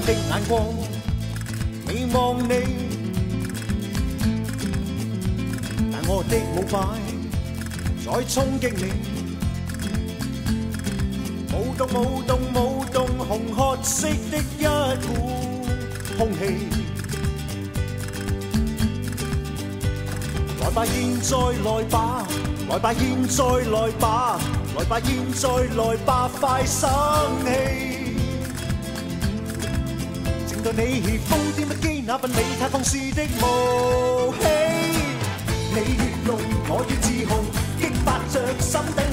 的眼光美望你，但我的舞摆在冲击你，舞动舞动舞动红褐色的一股空气。来吧，现在来吧，来吧，现在来吧，来吧，现在来吧，快生气！对你疯癫不羁那份你太放肆的武器。你越用我越自豪激发着心底